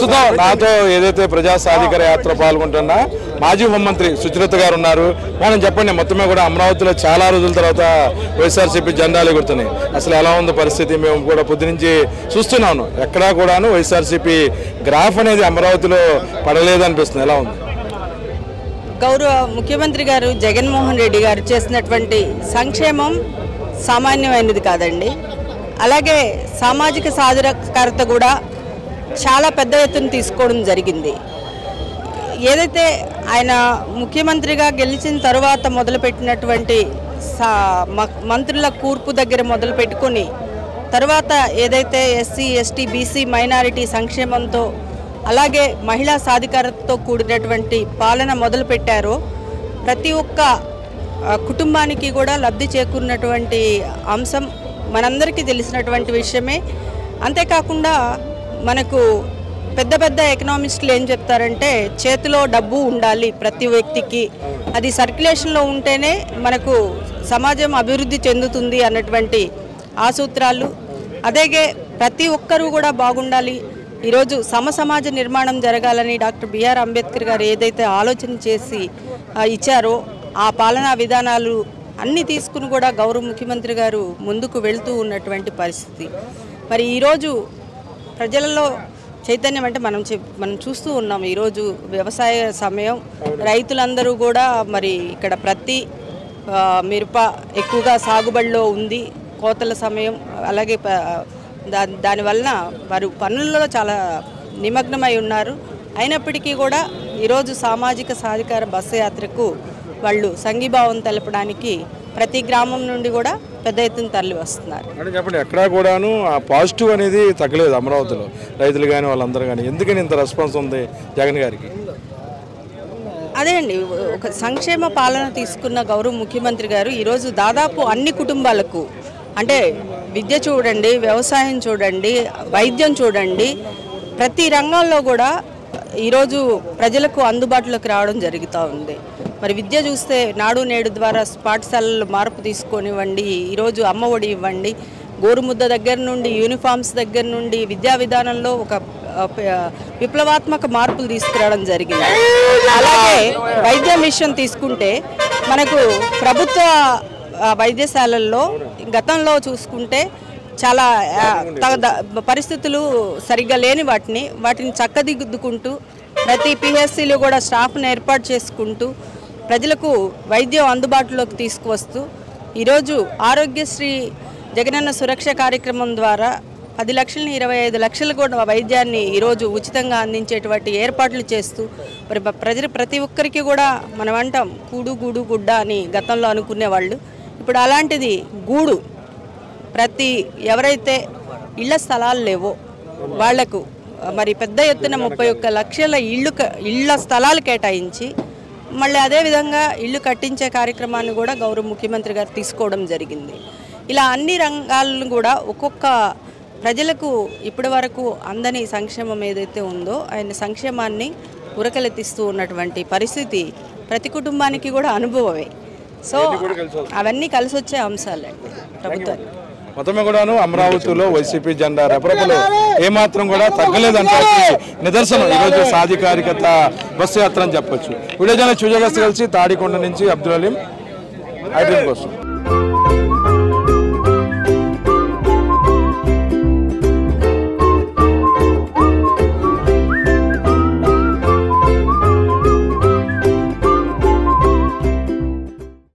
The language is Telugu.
ప్రస్తుతం నాతో ఏదైతే ప్రజా సాధికార యాత్ర పాల్గొంటున్నా మాజీ హోంమంత్రి సుచరిత గారు ఉన్నారు. మనం చెప్పండి మొత్తమే కూడా అమరావతిలో చాలా రోజుల తర్వాత వైఎస్ఆర్సీపీ జెండాలు ఎగురుతున్నాయి. అసలు ఎలా ఉంది పరిస్థితి? మేము కూడా పొద్దునుంచి చూస్తున్నాను. ఎక్కడా కూడాను వైఎస్ఆర్సీపీ గ్రాఫ్ అనేది అమరావతిలో పడలేదనిపిస్తుంది. ఎలా ఉంది? గౌరవ ముఖ్యమంత్రి గారు జగన్మోహన్ రెడ్డి గారు చేసినటువంటి సంక్షేమం సామాన్యమైనది కాదండి. అలాగే సామాజిక సాధికారత కూడా చాలా పెద్ద ఎత్తున తీసుకోవడం జరిగింది. ఏదైతే ఆయన ముఖ్యమంత్రిగా గెలిచిన తర్వాత మొదలుపెట్టినటువంటి సా మ- మంత్రుల కూర్పు దగ్గర మొదలు పెట్టుకొని తర్వాత ఏదైతే ఎస్సీ ఎస్టీ బీసీ మైనారిటీ సంక్షేమంతో అలాగే మహిళా సాధికారతతో కూడినటువంటి పాలన మొదలుపెట్టారో ప్రతి ఒక్క కుటుంబానికి కూడా లబ్ధి చేకూరినటువంటి అంశం మనందరికీ తెలిసినటువంటి విషయమే. అంతేకాకుండా మనకు పెద్ద పెద్ద ఎకనామిస్టులు ఏం చెప్తారంటే చేతిలో డబ్బు ఉండాలి ప్రతి వ్యక్తికి. అది సర్క్యులేషన్లో ఉంటేనే మనకు సమాజం అభివృద్ధి చెందుతుంది అన్నటువంటి ఆ సూత్రాలు అదేగే ప్రతి ఒక్కరూ కూడా బాగుండాలి. ఈరోజు సమసమాజ నిర్మాణం జరగాలని డాక్టర్ బిఆర్ అంబేద్కర్ గారు ఏదైతే ఆలోచన చేసి ఇచ్చారో ఆ పాలనా విధానాలు అన్నీ తీసుకుని కూడా గౌరవ ముఖ్యమంత్రి గారు ముందుకు వెళ్తూ ఉన్నటువంటి పరిస్థితి. మరి ఈరోజు ప్రజలలో చైతన్యం అంటే మనం చెప్- మనం చూస్తూ ఉన్నాం. ఈరోజు వ్యవసాయ సమయం. రైతులందరూ కూడా మరి ఇక్కడ ప్రతి మిరప ఎక్కువగా సాగుబడిలో ఉంది. కోతల సమయం అలాగే దా దానివలన వారు పనుల్లో చాలా నిమగ్నమై ఉన్నారు. అయినప్పటికీ కూడా ఈరోజు సామాజిక సాధికార బస్సు యాత్రకు వాళ్ళు సంఘీభావం తెలపడానికి ప్రతి గ్రామం నుండి కూడా పెద్ద ఎత్తున తరలి వస్తున్నారు. అంటే చెప్పండి ఎక్కడా కూడాను ఆ పాజిటివ్ అనేది తగ్గలేదు అమరావతిలో రైతులు కానీ వాళ్ళందరూ కానీ ఎందుకని ఇంత రెస్పాన్స్ ఉంది జగన్ గారికి? అదే అండి ఒక సంక్షేమ పాలన తీసుకున్న గౌరవ ముఖ్యమంత్రి గారు ఈరోజు దాదాపు అన్ని కుటుంబాలకు అంటే విద్య చూడండి వ్యవసాయం చూడండి వైద్యం చూడండి ప్రతి రంగంలో కూడా ఈరోజు ప్రజలకు అందుబాటులోకి రావడం జరుగుతూ ఉంది. మరి విద్య చూస్తే నాడు నేడు ద్వారా పాఠశాలలు మార్పు తీసుకొనివ్వండి ఈరోజు అమ్మఒడి ఇవ్వండి. గోరుముద్ద దగ్గర నుండి యూనిఫామ్స్ దగ్గర నుండి విద్యా విధానంలో ఒక విప్లవాత్మక మార్పులు తీసుకురావడం జరిగింది. అలాగే వైద్యం విషయం తీసుకుంటే మనకు ప్రభుత్వ వైద్యశాలల్లో గతంలో చూసుకుంటే చాలా ద- పరిస్థితులు సరిగ్గా లేని వాటిని వాటిని చక్కదిద్దుకుంటూ ప్రతి పిహెచ్సిలో కూడా స్టాఫ్ను ఏర్పాటు చేసుకుంటూ ప్రజలకు వైద్యం అందుబాటులోకి తీసుకువస్తూ ఈరోజు ఆరోగ్యశ్రీ జగనన్న సురక్ష కార్యక్రమం ద్వారా పది లక్షలని ఇరవై ఐదు లక్షలు కూడా వైద్యాన్ని ఈరోజు ఉచితంగా అందించేటువంటి ఏర్పాట్లు చేస్తూ మరి ప్రజలు ప్రతి ఒక్కరికి కూడా మనం అంటాం కూడు గూడు గుడ్డ అని గతంలో అనుకునేవాళ్ళు ఇప్పుడు అలాంటిది గూడు. ప్రతి ఎవరైతే ఇళ్ళ స్థలాలు లేవో వాళ్ళకు మరి పెద్ద ఎత్తున ముప్పై ఒక్క లక్షల ఇళ్ళు క- ఇళ్ళ స్థలాలు కేటాయించి మళ్ళీ అదేవిధంగా ఇల్లు కట్టించే కార్యక్రమాన్ని కూడా గౌరవ ముఖ్యమంత్రి గారు తీసుకోవడం జరిగింది. ఇలా అన్ని రంగాలను కూడా ఒక్కొక్క ప్రజలకు ఇప్పటి వరకు అందని సంక్షేమం ఏదైతే ఉందో ఆయన సంక్షేమాన్ని ఉరకలెత్తిస్తూ ఉన్నటువంటి పరిస్థితి ప్రతి కుటుంబానికి కూడా అనుభవమే. సో అవన్నీ కలిసి వచ్చే అంశాలండి ప్రభుత్వానికి. మొత్తమే కూడాను అమరావతిలో వైసీపీ జెండా రెపరెపలు ఏమాత్రం కూడా తగ్గలేదంటే నిదర్శనం. ఈరోజు సాధికారికత బస్సు యాత్ర అని చెప్పొచ్చు. వీడియో జన చూజగస్ కలిసి తాడికొండ నుంచి అబ్దుల్ అలీం ఐటీఎం కోసం.